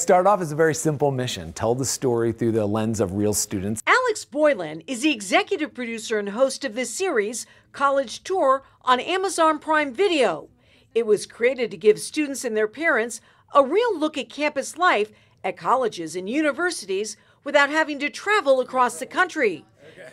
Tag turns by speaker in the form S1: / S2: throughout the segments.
S1: Start off as a very simple mission tell the story through the lens of real students.
S2: Alex Boylan is the executive producer and host of this series, College Tour, on Amazon Prime Video. It was created to give students and their parents a real look at campus life at colleges and universities without having to travel across the country.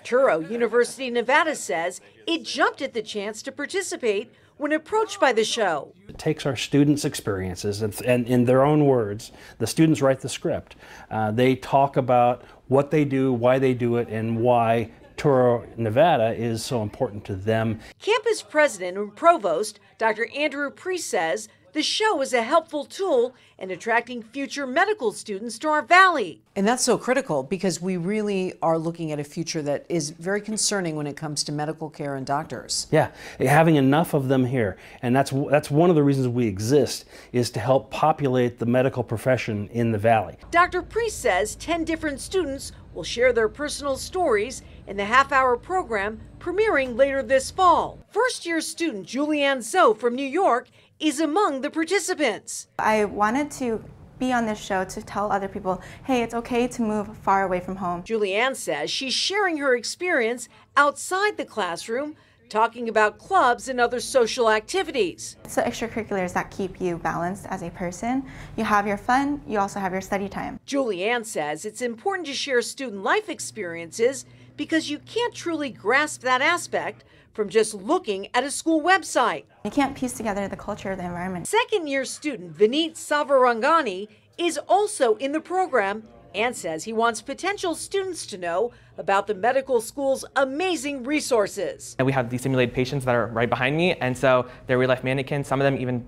S2: Touro University, Nevada says it jumped at the chance to participate when approached by the show.
S3: It takes our students' experiences and, and in their own words, the students write the script. Uh, they talk about what they do, why they do it, and why Touro, Nevada is so important to them.
S2: Campus president and provost Dr. Andrew Priest says the show is a helpful tool in attracting future medical students to our valley.
S4: And that's so critical because we really are looking at a future that is very concerning when it comes to medical care and doctors.
S3: Yeah, having enough of them here, and that's that's one of the reasons we exist is to help populate the medical profession in the valley.
S2: Dr. Priest says 10 different students will share their personal stories in the half-hour program premiering later this fall. First-year student Julianne Zoe from New York is among the participants.
S5: I wanted to be on this show to tell other people, hey, it's okay to move far away from home.
S2: Julianne says she's sharing her experience outside the classroom, talking about clubs and other social activities.
S5: The extracurriculars that keep you balanced as a person. You have your fun, you also have your study time.
S2: Julianne says it's important to share student life experiences because you can't truly grasp that aspect from just looking at a school website.
S5: You can't piece together the culture of the environment.
S2: Second year student Vineet Savarangani is also in the program and says he wants potential students to know about the medical school's amazing resources.
S6: And we have these simulated patients that are right behind me, and so they're real life mannequins. Some of them even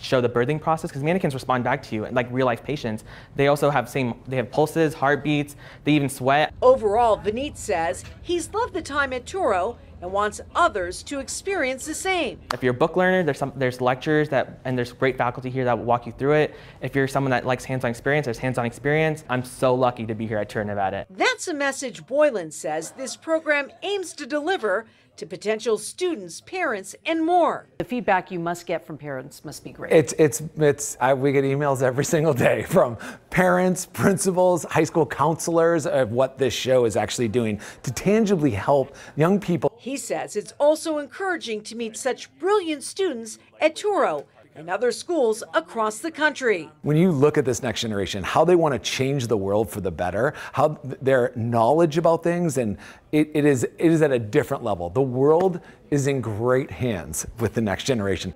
S6: show the birthing process because mannequins respond back to you like real life patients. They also have same they have pulses, heartbeats, they even sweat.
S2: Overall, Vineet says he's loved the time at Touro and wants others to experience the same.
S6: If you're a book learner, there's some there's lectures that and there's great faculty here that will walk you through it. If you're someone that likes hands-on experience, there's hands-on experience. I'm so lucky to be here at Touro, Nevada.
S2: That's a message Boylan says this program aims to deliver to potential students, parents, and more.
S4: The feedback you must get from parents must be great.
S1: It's it's it's I, we get emails every single day from parents, principals, high school counselors of what this show is actually doing to tangibly help young people.
S2: He says it's also encouraging to meet such brilliant students at Touro and other schools across the country.
S1: When you look at this next generation, how they want to change the world for the better, how their knowledge about things, and it, it is it is at a different level. The world is in great hands with the next generation.